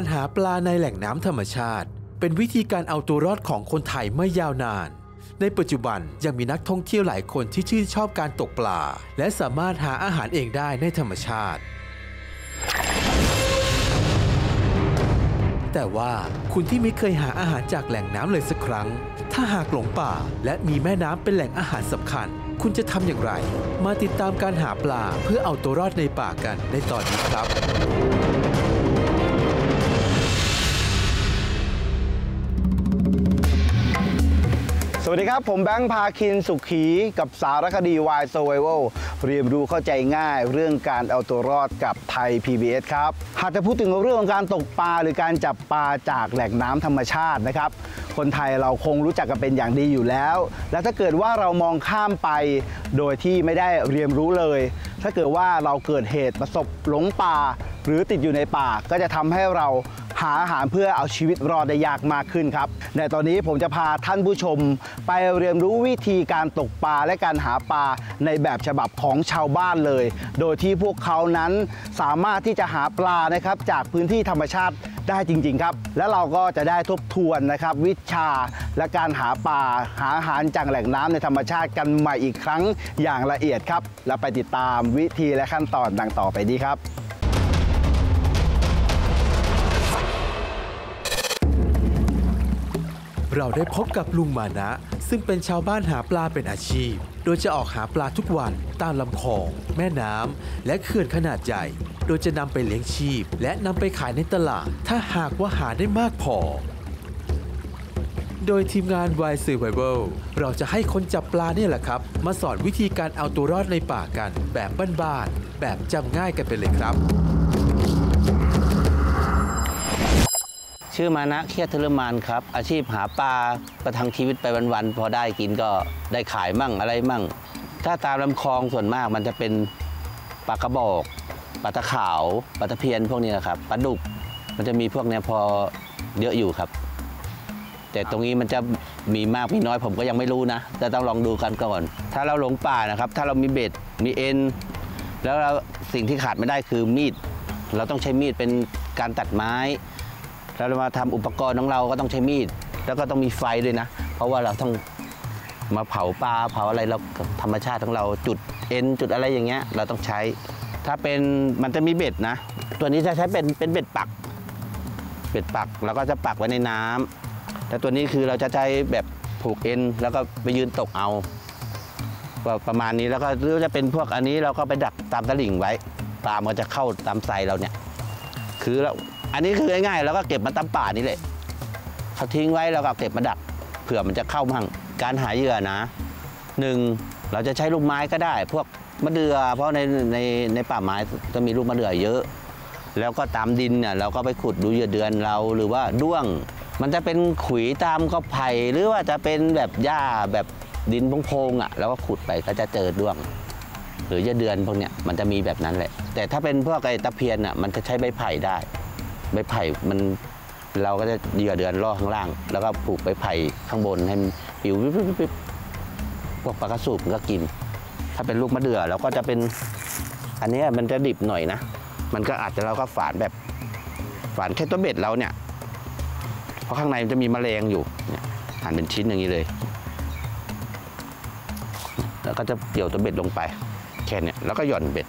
การหาปลาในแหล่งน้ำธรรมชาติ เป็นวิธีการเอาตัวรอดของคนไทยไม่ยาวนาน ในปัจจุบันยังมีนักท่องเที่ยวหลายคนที่ชื่นชอบการตกปลา และสามารถหาอาหารเองได้ในธรรมชาติ แต่ว่าคุณที่ไม่เคยหาอาหารจากแหล่งน้ำเลยสักครั้ง ถ้าหากหลงป่าและมีแม่น้ำเป็นแหล่งอาหารสำคัญ คุณจะทำอย่างไร มาติดตามการหาปลาเพื่อเอาตัวรอดในป่ากันในตอนนี้ครับ วัสดีครับ ผมแบงค์พาคินสุขีกับสารคดี Why Survival เรียนรู้เข้าใจง่ายเรื่องการเอาตัวรอดกับไทย PBS ครับหากจะพูดถึงเรื่องของการตกปลาหรือการจับปลาจากแหล่งน้ำธรรมชาตินะครับ คนไทยเราคงรู้จักกันเป็นอย่างดีอยู่แล้ว และถ้าเกิดว่าเรามองข้ามไป โดยที่ไม่ได้เรียนรู้เลย ถ้าเกิดว่าเราเกิดเหตุประสบหลงป่า รือติดอยู่ในป่าก็จะทำให้เราหาอาหารเพื่อเอาชีวิตรอดได้ยากมากขึ้นครับ ในตอนนี้ผมจะพาท่านผู้ชม ไปเรียนรู้วิธีการตกปลาและการหาปลาในแบบฉบับของชาวบ้านเลย โดยที่พวกเขานั้นสามารถที่จะหาปลานะครับจากพื้นที่ธรรมชาติได้จริง ๆ ครับ และเราก็จะได้ทบทวนนะครับ วิชาและการหาปลาหาอาหารจากแหล่งน้ำในธรรมชาติกันใหม่อีกครั้งอย่างละเอียดครับ แล้วไปติดตามวิธีและขั้นตอนดังต่อไปนี้ครับ เราได้พบกับลุงมานะ ซึ่งเป็นชาวบ้านหาปลาเป็นอาชีพ โดยจะออกหาปลาทุกวันตามลำคลอง แม่น้ำและเขื่อนขนาดใหญ่ โดยจะนำไปเลี้ยงชีพ และนำไปขายในตลาด ถ้าหากว่าหาได้มากพอ โดยทีมงาน w i Survival เราจะให้คนจับปลาเนี่ยแหละครับ มาสอนวิธีการเอาตัวรอดในป่ากัน แบบบ้านๆแบบจำง่ายกันไปเลยครับ ชื่อมานะเครียดทรมานครับ อาชีพหาปลาประทังชีวิตไปวันๆพอได้กินก็ได้ขายมั่งอะไรมั่ง ถ้าตามลำคลองส่วนมากมันจะเป็นปลากระบอกปลาตะขาวปลาตะเพียนพวกนี้นะครับปลาดุกมันจะมีพวกนี้พอเยอะอยู่ครับ แต่ตรงนี้มันจะมีมากมีน้อยผมก็ยังไม่รู้นะแต่ต้องลองดูกันก่อน ถ้าเราหลงป่านะครับ ถ้าเรามีเบ็ดมีเอ็นแล้วเราสิ่งที่ขาดไม่ได้คือมีด เราต้องใช้มีดเป็นการตัดไม้ เรามาทำอุปกรณ์ของเราก็ต้องใช้มีด แล้วก็ต้องมีไฟด้วยนะ เพราะว่าเราต้องมาเผาปลาเผาอะไรเราธรรมชาติของเราจุดเอ็นจุดอะไรอย่างเงี้ยเราต้องใช้ ถ้าเป็นมันจะมีเบ็ดนะ ตัวนี้จะใช้เป็นเป็นเบ็ดปัก เบ็ดปักแล้วก็จะปักไว้ในน้ำแต่ตัวนี้คือเราจะใช้แบบผูกเอ็นแล้วก็ไปยืนตกเอาประมาณนี้แล้วก็หรือจะเป็นพวกอันนี้เราก็ไปดักตามตะลิ่งไว้ปลามันจะเข้าตามไซเราเนี่ย คือเรา อันนี้คือง่ายๆเราก็เก็บมาตามป่านี่แหละเขาทิ้งไว้แล้วก็เก็บมาดักเผื่อมันจะเข้ามั่งการหาเหยื่อนะหนึ่งเราจะใช้ลูกไม้ก็ได้ พวกมะเดื่อเพราะในในในป่าไม้จะมีลูกมะเดื่อเยอะ แล้วก็ตามดินเนี่ยเราก็ไปขุดดูเหยื่อเดือนเราหรือว่าด้วง มันจะเป็นขุยตามกอไผ่หรือว่าจะเป็นแบบหญ้าแบบดินโพงๆอะแล้วก็ขุดไปก็จะเจอด้วง หรือเหยื่อเดือนพวกเนี้ยมันจะมีแบบนั้นแหละแต่ถ้าเป็นพวกไอ้ตะเพียนอะมันจะใช้ใบไผ่ได้ ใบไผ่มันเราก็จะเหยื่อเดือนล่อข้างล่าง แล้วก็ผูกใบไผ่ข้างบนให้มันปิววิบวิบวิบพวกปลากระสูบมันก็กิน ถ้าเป็นลูกมะเดื่อเราก็จะเป็นอันนี้มันจะดิบหน่อยนะ มันก็อาจจะเราก็ฝานแบบฝานแค่ตัวเบ็ดเราเนี่ย เพราะข้างในมันจะมีแมลงอยู่เนี่ยหั่นเป็นชิ้นอย่างนี้เลย แล้วก็จะเกี่ยวตัวเบ็ดลงไปแค่นี้แล้วก็หย่อนเบ็ด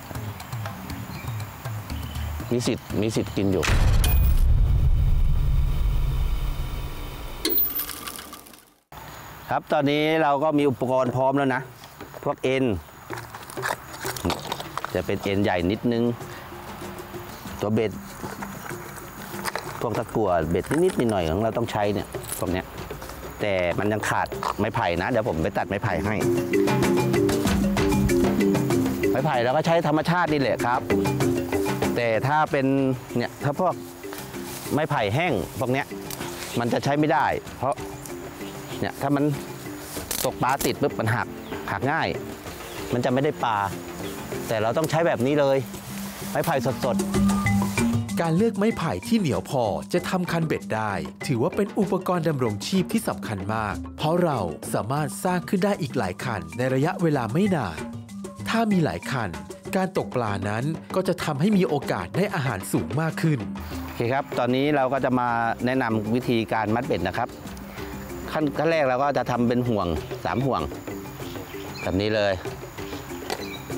มีสิทธิ์มีสิทธิ์กินอยู่ ครับตอนนี้เราก็มีอุปกรณ์พร้อมแล้วนะ พวกเอ็น จะเป็นเอ็นใหญ่นิดนึง ตัวเบ็ด พวกตะกั่วเบ็ดนิดๆหน่อยๆของเราต้องใช้เนี่ยพวกเนี้ยแต่มันยังขาดไม้ไผ่นะ เดี๋ยวผมไปตัดไม้ไผ่ให้ ไม้ไผ่เราก็ใช้ธรรมชาตินี่แหละครับ แต่ถ้าเป็นเนี่ยถ้าพวกไม้ไผ่แห้งพวกเนี้ยมันจะใช้ไม่ได้ เพราะ เนี่ยถ้ามันตกปลาติดปุ๊บมันหักหักง่าย มันจะไม่ได้ปลา แต่เราต้องใช้แบบนี้เลย ไม้ไผ่สดๆ การเลือกไม้ไผ่ที่เหนียวพอจะทำคันเบ็ดได้ ถือว่าเป็นอุปกรณ์ดำรงชีพที่สำคัญมาก เพราะเราสามารถสร้างขึ้นได้อีกหลายคันในระยะเวลาไม่นาน ถ้ามีหลายคัน การตกปลานั้นก็จะทำให้มีโอกาสได้อาหารสูงมากขึ้นเคครับ ตอนนี้เราก็จะมาแนะนำวิธีการมัดเบ็ดนะครับ ขั้นขั้นแรกเราก็จะทำเป็นห่วงสามห่วง แบบนี้เลย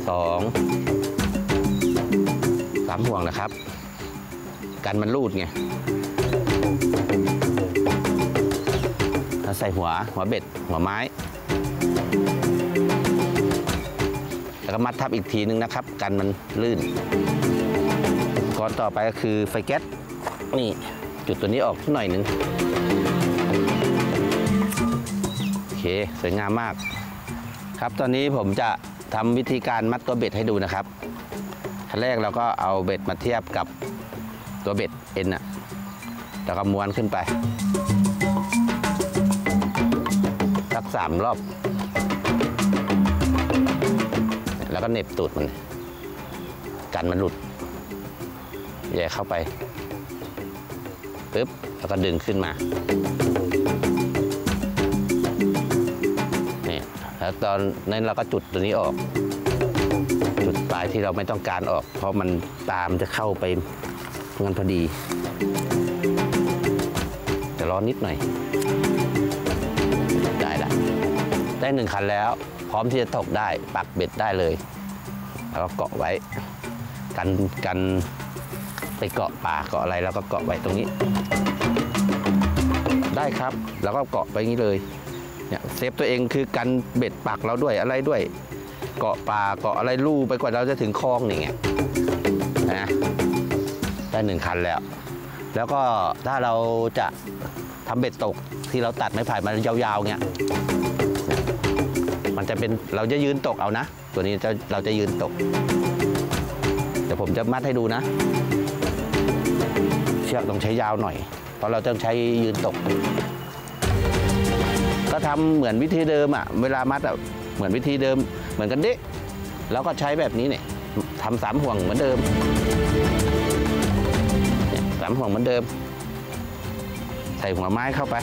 สองสามห่วงนะครับ กันมันรูดไงแล้วใส่หัวหัวเบ็ดหัวไม้ แล้วก็มัดทับอีกทีนึงนะครับ กันมันลื่นอุปกรณ์ต่อไปก็คือไฟแก๊สนี่จุดตัวนี้ออกหน่อยหนึง เคสวยงามมาก ครับตอนนี้ผมจะทำวิธีการมัดตัวเบ็ดให้ดูนะครับขั้นแรกเราก็เอาเบ็ดมาเทียบกับตัวเบ็ดเอ็นอะแล้วก็ม้วนขึ้นไปสักสามรอบ แล้วก็เหน็บตูดมันกันมันหลุดแหย่เข้าไปปึ๊บแล้วก็ดึงขึ้นมา แล้วตอนนั้นเราก็จุดตัวนี้ออก จุดปลายที่เราไม่ต้องการออก เพราะมันตามจะเข้าไปงันพอดี แต่รอนิดหน่อย ได้ละได้หนึ่งคันแล้ว พร้อมที่จะตกได้ปักเบ็ดได้เลยแล้วก็เกาะไว้ กันกันไปเกาะป่าเกาะอะไรแล้วก็เกาะไว้ตรงนี้ ได้ครับ แล้วก็เกาะไปงี้เลย เนี่ยเซฟตัวเองคือกันเบ็ดปักเราด้วยอะไรด้วย เกาะป่าเกาะอะไรลู่ไปกว่าเราจะถึงคลองนี่ไงนะได้หนึ่งคันแล้ว แล้วก็ถ้าเราจะทำเบ็ดตกที่เราตัดไม้ไผ่มันยาวๆเงี้ยมันจะเป็นเราจะยืนตกเอานะ ตัวนี้จะเราจะยืนตกเดี๋ยวผมจะมัดให้ดูนะ เชือกต้องใช้ยาวหน่อย เพราะเราต้องใช้ยืนตก ก็ทำเหมือนวิธีเดิมอะเวลามัดอะเหมือนวิธีเดิม เหมือนกันเด๊ะแล้วก็ใช้แบบนี้เนี่ยทำสามห่วงเหมือนเดิมสามห่วงเหมือนเดิม ใส่หัวไม้เข้าไป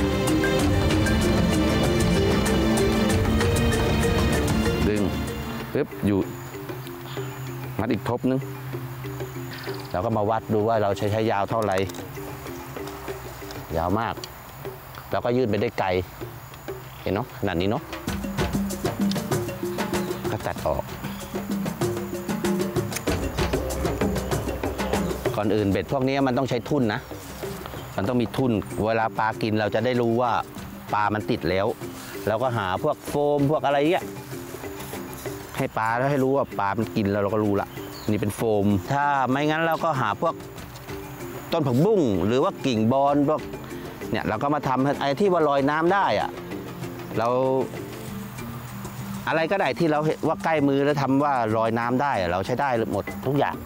ดึงปึ๊บอยู่มัดอีกทบนึง แล้วก็มาวัดดูว่าเราใช้ใช้ยาวเท่าไหร่ยาวมาก แล้วก็ยืดไปได้ไกล เห็นเนาะขนาดนี้เนาะก็ตัดออก ก่อนอื่นเบ็ดพวกนี้มันต้องใช้ทุ่นนะ มันต้องมีทุ่น เวลาปลากินเราจะได้รู้ว่าปลามันติดแล้วแล้วก็หาพวกโฟมพวกอะไรเงี้ยให้ปลาแล้วให้รู้ว่าปลามันกินแล้วเราก็รู้ละนี่เป็นโฟม ถ้าไม่งั้นเราก็หาพวกต้นผักบุ้งหรือว่ากิ่งบอนพวกเนี่ยเราก็มาทำไอ้ที่ว่าลอยน้ำได้อะ เราอะไรก็ได้ที่เราเห็นว่าใกล้มือแล้วทำว่าลอยน้ำได้ เราใช้ได้หมดทุกอย่าง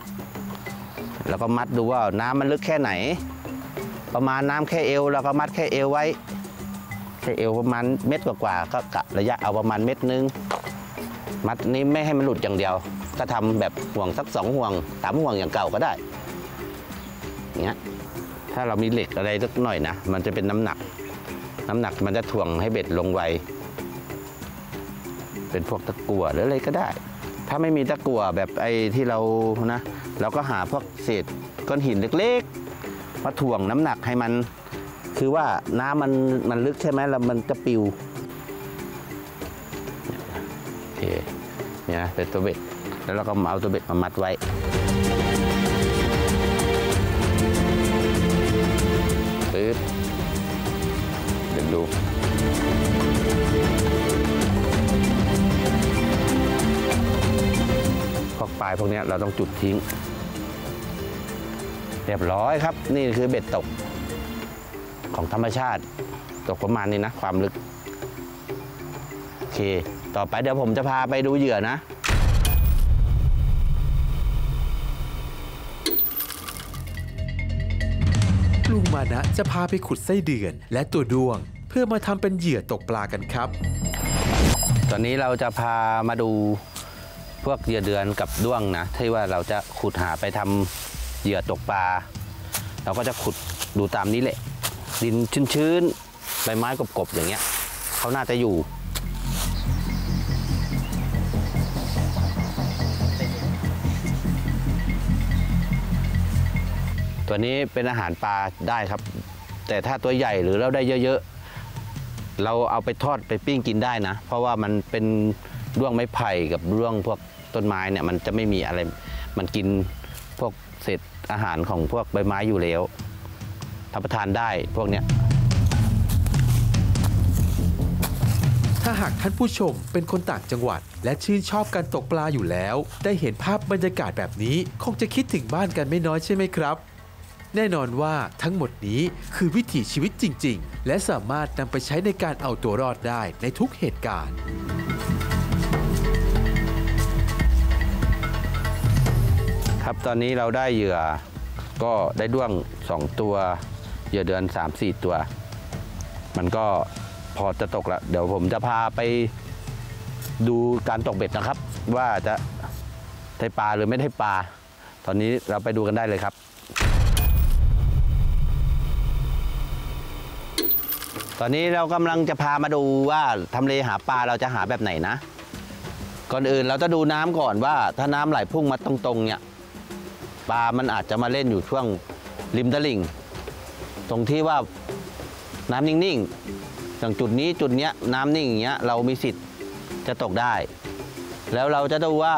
แล้วก็มัดดูว่าน้ำมันลึกแค่ไหน ประมาณน้ำแค่เอวเราก็มัดแค่เอวไว้แค่เอวประมาณเม็ดกว่าๆก็กะระยะเอาประมาณเม็ดนึง มัดนี้ไม่ให้มันหลุดอย่างเดียว ก็ทำแบบห่วงสักสองห่วงสามห่วงอย่างเก่าก็ได้เงี้ยถ้าเรามีเหล็กอะไรสักหน่อยนะมันจะเป็นน้ำหนัก น้ำหนักมันจะถ่วงให้เบ็ดลงไว เป็นพวกตะกั่วหรืออะไรก็ได้ ถ้าไม่มีตะกั่วแบบไอ้ที่เรานะ เราก็หาพวกเศษก้อนหินเล็กๆมาถ่วงน้ำหนักให้มัน คือว่าน้ำมันมันลึกใช่ไหมแล้วมันจะปิวเนี่ยนะเป็นตัวเบ็ด แล้วเราก็เอาตัวเบ็ดมามัดไว้ เดี๋ยวดูพวกปลายพวกนี้เราต้องจุดทิ้ง เรียบร้อยครับ นี่คือเบ็ดตกของธรรมชาติ ตกประมาณนี้นะ ความลึก โอเค ต่อไปเดี๋ยวผมจะพาไปดูเหยื่อนะ ลุงมานะจะพาไปขุดไส้เดือนและตัวด้วง เพื่อมาทำเป็นเหยื่อตกปลากันครับ ตอนนี้เราจะพามาดูพวกเหยื่อเดือนกับด้วงนะที่ว่าเราจะขุดหาไปทำเหยื่อตกปลา เราก็จะขุดดูตามนี้แหละ ดินชื้นๆใบไม้กบๆอย่างเงี้ยเขาน่าจะอยู่ ตัวนี้เป็นอาหารปลาได้ครับ แต่ถ้าตัวใหญ่หรือเราได้เยอะๆ เราเอาไปทอดไปปิ้งกินได้นะ เพราะว่ามันเป็นร่วงไม้ไผ่กับร่วงพวกต้นไม้เนี่ยมันจะไม่มีอะไร มันกินพวกเศษอาหารของพวกใบไม้อยู่แล้วรับประทานได้พวกเนี้ยถ้าหากท่านผู้ชมเป็นคนต่างจังหวัด และชื่นชอบการตกปลาอยู่แล้ว ได้เห็นภาพบรรยากาศแบบนี้ คงจะคิดถึงบ้านกันไม่น้อยใช่ไหมครับ แน่นอนว่าทั้งหมดนี้คือวิถีชีวิตจริง ๆ และสามารถนำไปใช้ในการเอาตัวรอดได้ในทุกเหตุการณ์ครับตอนนี้เราได้เหยื่อก็ได้ด้วง 2 ตัว เหยื่อเดือน 3-4 ตัว มันก็พอจะตกแล้วเดี๋ยวผมจะพาไปดูการตกเบ็ดนะครับ ว่าจะได้ปลาหรือไม่ได้ปลา ตอนนี้เราไปดูกันได้เลยครับ ตอนนี้เรากำลังจะพามาดูว่าทำเลหาปลาเราจะหาแบบไหนนะ ก่อนอื่นเราจะดูน้ำก่อนว่า ถ้าน้ำไหลพุ่งมาตรงๆเนี่ยปลามันอาจจะมาเล่นอยู่ช่วงริมตลิ่ง ตรงที่ว่าน้ำนิ่งๆอย่างจุดนี้จุดเนี้ยน้ำนิ่งอย่างเงี้ยเรามีสิทธิ์จะตกได้ แล้วเราจะดูว่า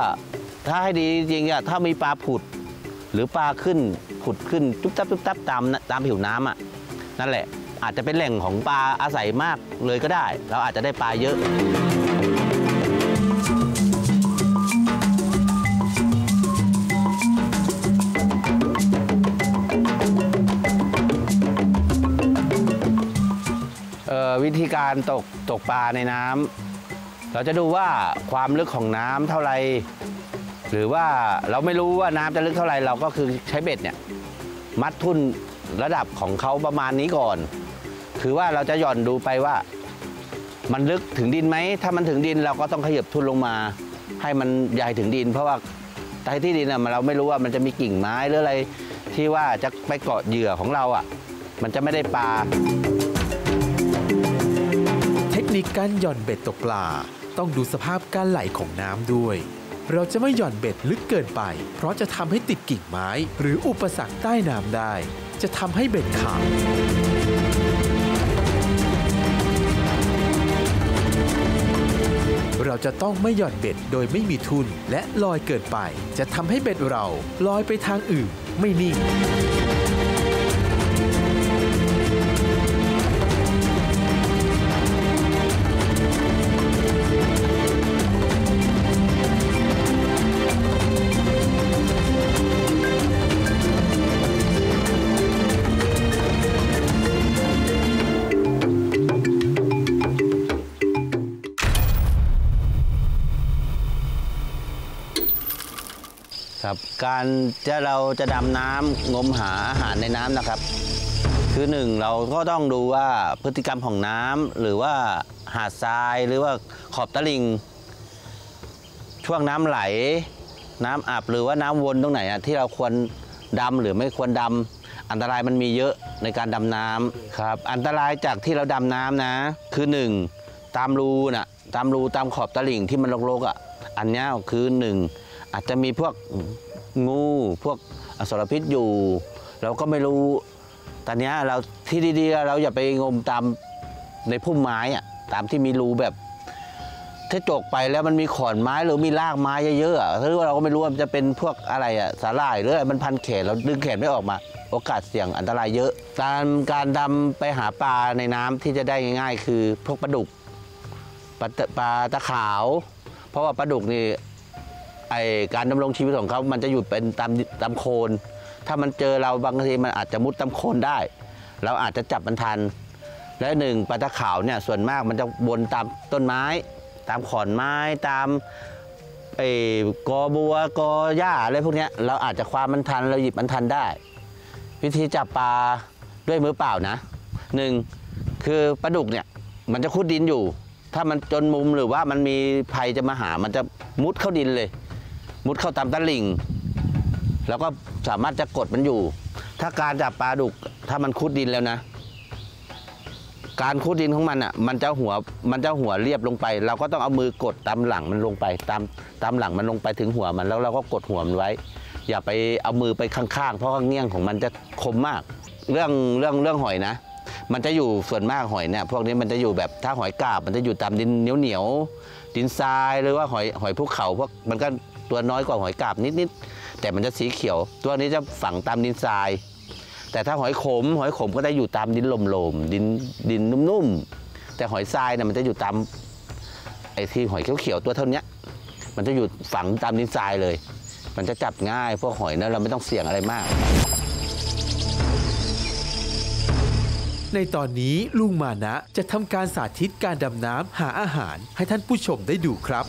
ถ้าให้ดีจริงๆอะถ้ามีปลาผุด หรือปลาขึ้นผุดขึ้นจุ๊บจับจุ๊บจับตามตามผิวน้ำอะนั่นแหละ อาจจะเป็นแหล่งของปลาอาศัยมากเลยก็ได้ เราอาจจะได้ปลาเยอะ วิธีการตกตกปลาในน้ำเราจะดูว่าความลึกของน้ำเท่าไรหรือว่าเราไม่รู้ว่าน้ำจะลึกเท่าไรเราก็คือใช้เบ็ดเนี่ยมัดทุ่นระดับของเขาประมาณนี้ก่อน คือว่าเราจะหย่อนดูไปว่า มันลึกถึงดินไหม ถ้ามันถึงดินเราก็ต้องขยับทุนลงมา ให้มันใหญ่ถึงดิน เพราะว่าใต้ที่ดินน่ะมันเราไม่รู้ว่ามันจะมีกิ่งไม้หรืออะไร ที่ว่าจะไปเกาะเหยื่อของเราอะ มันจะไม่ได้ปลา เทคนิคการหย่อนเบ็ดตกปลาต้องดูสภาพการไหลของน้ำด้วย เราจะไม่หย่อนเบ็ดลึกเกินไป เพราะจะทำให้ติดกิ่งไม้ หรืออุปสรรคใต้น้ำได้ จะทำให้เบ็ดขาด เราจะต้องไม่หย่อนเบ็ดโดยไม่มีทุน และลอยเกินไป จะทำให้เบ็ดเราลอยไปทางอื่นไม่นิ่ง การจะเราจะดำน้ำงมหาอาหารในน้ำนะครับ คือหนึ่งเราก็ต้องดูว่าพฤติกรรมของน้ำหรือว่าหาดทรายหรือว่าขอบตลิง ช่วงน้ำไหล น้ำอับหรือว่าน้ำวนตรงไหนที่เราควรดำหรือไม่ควรดำอันตรายมันมีเยอะในการดำน้ำครับ อันตรายจากที่เราดำน้ำนะ คือหนึ่งตามรูน่ะตามรูตามขอบตลิ่งที่มันรกๆอะ อันนี้คือหนึ่งอาจจะมีพวก งู พวกอสรพิษอยู่ เราก็ไม่รู้ ตอนนี้เราที่ดีๆ เราอย่าไปงมตามในพุ่มไม้อะตามที่มีรูแบบ ถ้าจกไปแล้วมันมีขอนไม้หรือมีรากไม้เยอะๆเราเราก็ไม่รู้ว่ามันจะเป็นพวกอะไรอะสาหร่ายหรืออะไรมันพันแขนเราดึงแขนไม่ออกมา โอกาสเสี่ยงอันตรายเยอะ การการดำไปหาปลาในน้ำที่จะได้ง่าย ๆ คือพวกปลาดุกปลาตะปลาตะขาว เพราะว่าปลาดุกนี่ ไอการดำรงชีวิตของเขามันจะอยู่เป็นตามตามโคน ถ้ามันเจอเราบางทีมันอาจจะมุดตามโคนได้ เราอาจจะจับมันทัน และหนึ่งปลาตะขาวเนี่ยส่วนมากมันจะวนตามต้นไม้ ตามขอนไม้ตามไอ้กอบัวกอหญ้าอะไรพวกนี้เราอาจจะคว้ามันทันเราหยิบมันทันได้ วิธีจับปลาด้วยมือเปล่านะหนึ่งคือปลาดุกเนี่ยมันจะคุดดินอยู่ ถ้ามันจนมุมหรือว่ามันมีภัยจะมาหามันจะมุดเข้าดินเลย มุดเข้าตามตะลิ่ง แล้วก็สามารถจะกดมันอยู่ ถ้าการจับปลาดุกถ้ามันคุดดินแล้วนะ การคูดดินของมันอะ มันจะหัวมันจะหัวเรียบลงไป เราก็ต้องเอามือกดตามหลังมันลงไป ตามตามหลังมันลงไปถึงหัวมันแล้วเราก็กดหัวมันไว้ อย่าไปเอามือไปข้างๆ เพราะว่างเงี้ยงของมันจะคมมาก เรื่องเรื่องเรื่องหอยนะมันจะอยู่ส่วนมากหอยเนี่ยพวกนี้มันจะอยู่แบบถ้าหอยกาบ มันจะอยู่ตามดินเหนียวเหนียวดินทรายหรือว่าหอยหอยภูเขาพวกมันก็ ตัวน้อยกว่าหอยกาบนิดๆแต่มันจะสีเขียว ตัวนี้จะฝังตามดินทราย แต่ถ้าหอยขม หอยขมก็ได้อยู่ตามดินลมๆดินดินนุ่มๆแต่หอยทรายเนี่ยมันจะอยู่ตามไอ้ที่หอยเขียวๆตัวเท่านี้มันจะอยู่ฝังตามดินทรายเลย มันจะจับง่ายพวกหอยนะเราไม่ต้องเสี่ยงอะไรมาก ในตอนนี้ลุงมานะจะทำการสาธิตการดำน้ำหาอาหารให้ท่านผู้ชมได้ดูครับ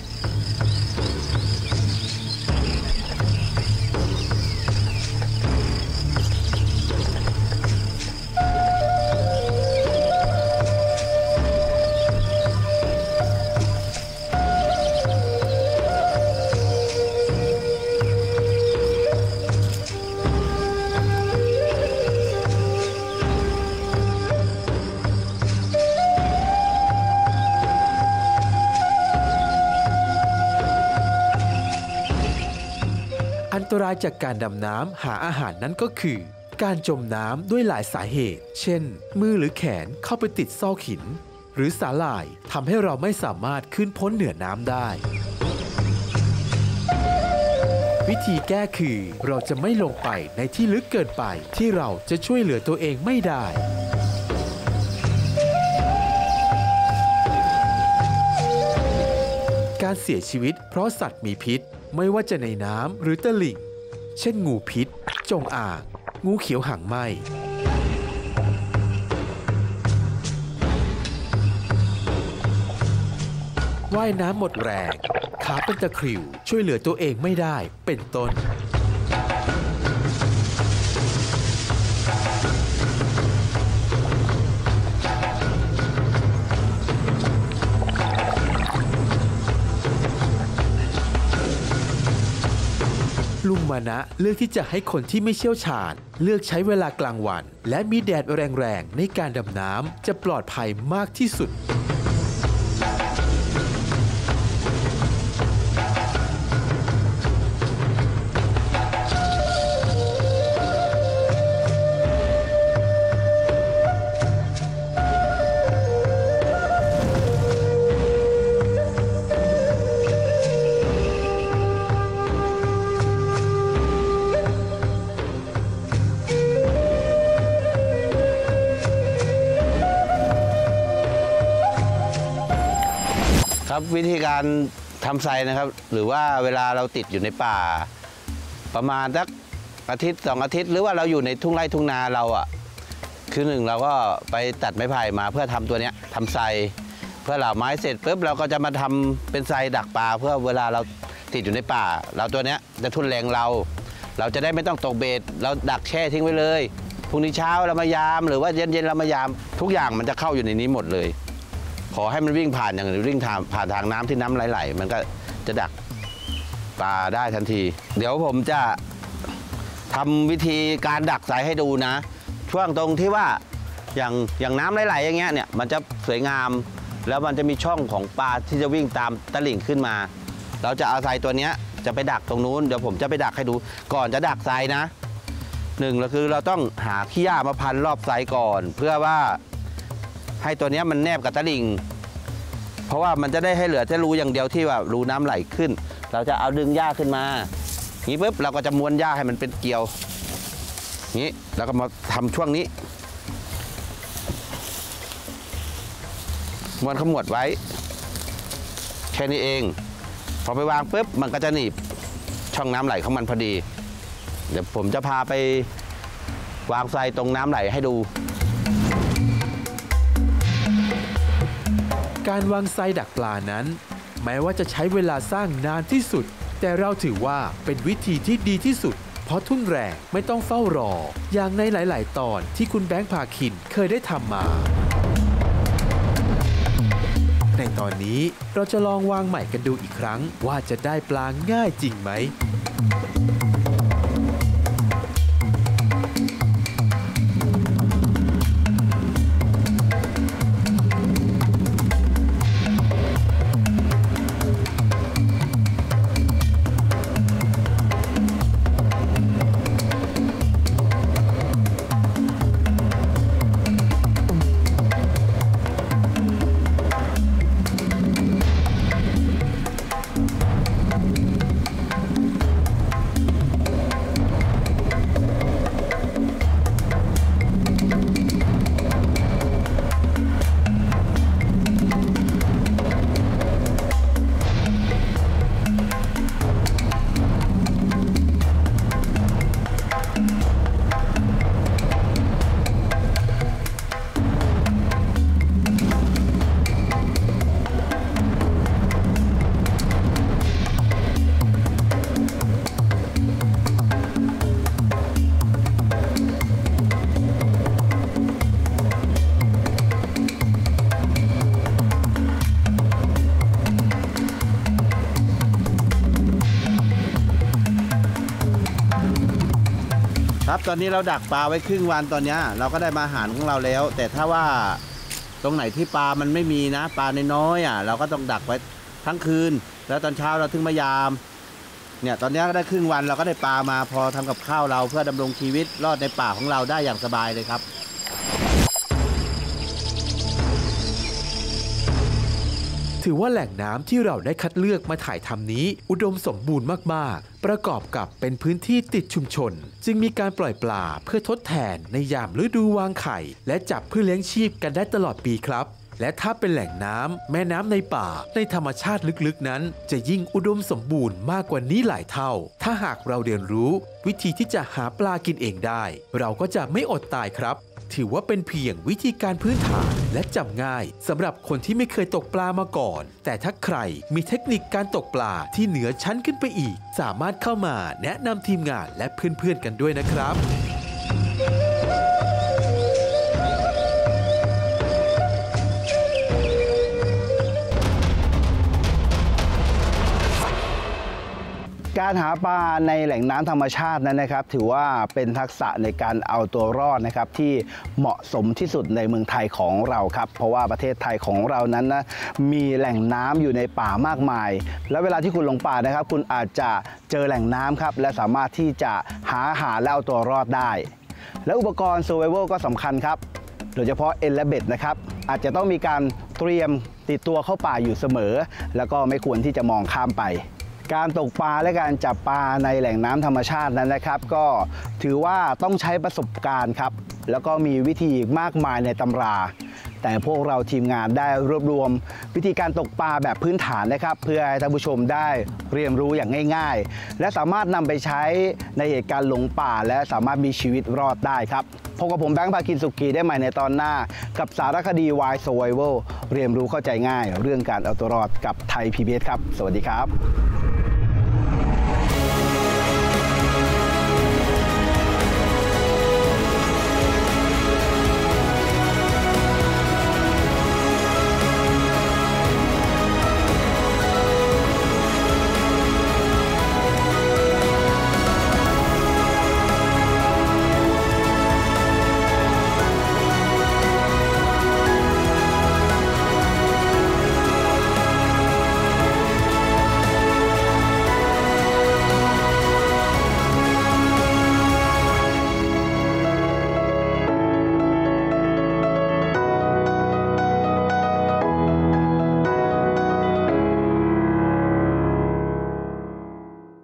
ตรายจากการดำน้ำหาอาหารนั้นก็คือ การจมน้ำด้วยหลายสาเหตุ เช่น มือหรือแขนเข้าไปติดซอกหิน หรือสาหร่ายทำให้เราไม่สามารถขึ้นพ้นเหนือน้ำได้ วิธีแก้คือเราจะไม่ลงไปในที่ลึกเกินไปที่เราจะช่วยเหลือตัวเองไม่ได้การเสียชีวิตเพราะสัตว์มีพิษไม่ว่าจะในน้ำหรือตะลิ่ง เช่นงูพิษ จงอาง งูเขียวหางไหมว่ายน้ำหมดแรง ขาเป็นตะคริว ช่วยเหลือตัวเองไม่ได้เป็นต้น ลุงมานะเลือกที่จะให้คนที่ไม่เชี่ยวชาญ เลือกใช้เวลากลางวัน และมีแดดแรงๆ ในการดำน้ำจะปลอดภัยมากที่สุด วิธีการทำไซนะครับ หรือว่าเวลาเราติดอยู่ในป่า ประมาณสักอาทิตย์สองอาทิตย์ หรือว่าเราอยู่ในทุ่งไร่ทุ่งนาเราอะคือหนึ่งเราก็ไปตัดไม้ไผ่มาเพื่อทำตัวเนี้ยทำไซเพื่อเหล่าไม้เสร็จปุ๊บเราก็จะมาทำเป็นไซดักปลาเพื่อเวลาเราติดอยู่ในป่า เราตัวเนี้ยจะทุนแรงเรา เราจะได้ไม่ต้องตกเบ็ดเราดักแช่ทิ้งไว้เลยพรุ่งนี้เช้าเรามายาม หรือว่าเย็นๆเรามายาม ทุกอย่างมันจะเข้าอยู่ในนี้หมดเลย ขอให้มันวิ่งผ่านอย่างวิ่งทางผ่านทางน้ำที่น้ำไหลๆมันก็จะดักปลาได้ทันที เดี๋ยวผมจะทำวิธีการดักสายให้ดูนะ ช่วงตรงที่ว่าอย่างอย่างน้ำไหลๆอย่างเงี้ยเนี่ยมันจะสวยงาม แล้วมันจะมีช่องของปลาที่จะวิ่งตามตะลิ่งขึ้นมา เราจะเอาทรายตัวเนี้ยจะไปดักตรงนู้นเดี๋ยวผมจะไปดักให้ดู ก่อนจะดักทรายนะหนึ่งก็คือเราต้องหาขี้หญ้ามาพันรอบทรายก่อน เพื่อว่า ให้ตัวนี้มันแนบกับตะลิ่ง เพราะว่ามันจะได้ให้เหลือแค่รูอย่างเดียวที่ว่ารูน้ำไหลขึ้น เราจะเอาดึงหญ้าขึ้นมางี้ปุ๊บเราก็จะม้วนหญ้าให้มันเป็นเกลียวงี้แล้วก็มาทำช่วงนี้ม้วนขมวดไว้ แค่นี้เอง พอไปวางปุ๊บมันก็จะหนีบช่องน้ำไหลของมันพอดี เดี๋ยวผมจะพาไปวางไฟตรงน้ำไหลให้ดู การวางไซดักปลานั้น แม้ว่าจะใช้เวลาสร้างนานที่สุด แต่เราถือว่าเป็นวิธีที่ดีที่สุด เพราะทุ่นแรงไม่ต้องเฝ้ารอ อย่างในหลาย ๆ ตอนที่คุณแบงค์พาคินเคยได้ทำมา ในตอนนี้เราจะลองวางใหม่กันดูอีกครั้งว่าจะได้ปลาง่ายจริงไหม ตอนนี้เราดักปลาไว้ครึ่งวันตอนนี้เราก็ได้มาอาหารของเราแล้ว แต่ถ้าว่าตรงไหนที่ปลามันไม่มีนะ ปลาน้อยๆอะ เราก็ต้องดักไว้ทั้งคืน แล้วตอนเช้าเราถึงมายาม เนี่ยตอนนี้ก็ได้ครึ่งวันเราก็ได้ปลามาพอทำกับข้าวเราเพื่อดำรงชีวิตรอดในป่าของเราได้อย่างสบายเลยครับ ถือว่าแหล่งน้ำที่เราได้คัดเลือกมาถ่ายทำนี้ อุดมสมบูรณ์มากๆ ประกอบกับเป็นพื้นที่ติดชุมชน จึงมีการปล่อยปลาเพื่อทดแทนในยามฤดูวางไข่ และจับเพื่อเลี้ยงชีพกันได้ตลอดปีครับ และถ้าเป็นแหล่งน้ำแม่น้ำในป่า ในธรรมชาติลึกๆนั้น จะยิ่งอุดมสมบูรณ์มากกว่านี้หลายเท่า ถ้าหากเราเรียนรู้ วิธีที่จะหาปลากินเองได้ เราก็จะไม่อดตายครับ ถือว่าเป็นเพียงวิธีการพื้นฐานและจำง่ายสำหรับคนที่ไม่เคยตกปลามาก่อน แต่ถ้าใครมีเทคนิคการตกปลาที่เหนือชั้นขึ้นไปอีก สามารถเข้ามาแนะนำทีมงานและเพื่อนๆกันด้วยนะครับ การหาปลาในแหล่งน้ำธรรมชาตินั้นนะครับ ถือว่าเป็นทักษะในการเอาตัวรอดนะครับที่เหมาะสมที่สุดในเมืองไทยของเราครับ เพราะว่าประเทศไทยของเรานั้นนะมีแหล่งน้ำอยู่ในป่ามากมาย แล้วเวลาที่คุณลงป่านะครับ คุณอาจจะเจอแหล่งน้ำครับและสามารถที่จะหาอาหารและเอาตัวรอดได้ และอุปกรณ์ Survival ก็สำคัญครับโดยเฉพาะเอ็นและเบ็ดนะครับอาจจะต้องมีการเตรียมติดตัวเข้าป่าอยู่เสมอ แล้วก็ไม่ควรที่จะมองข้ามไป การตกปลาและการจับปลาในแหล่งน้ำธรรมชาตินั้นนะครับ ก็ถือว่าต้องใช้ประสบการณ์ครับ แล้วก็มีวิธีมากมายในตำรา แต่พวกเราทีมงานได้รวบรวม วิธีการตกปลาแบบพื้นฐานนะครับ เพื่อให้ท่านผู้ชมได้เรียนรู้อย่างง่าย ๆ และสามารถนำไปใช้ในเหตุการณ์หลงป่า และสามารถมีชีวิตรอดได้ครับพบกับผมแบงค์ภาคินสุกีได้ใหม่ในตอนหน้า กับสารคดี Why Survival เรียนรู้เข้าใจง่าย เรื่องการเอาตัวรอดกับไทย PBS ครับ สวัสดีครับ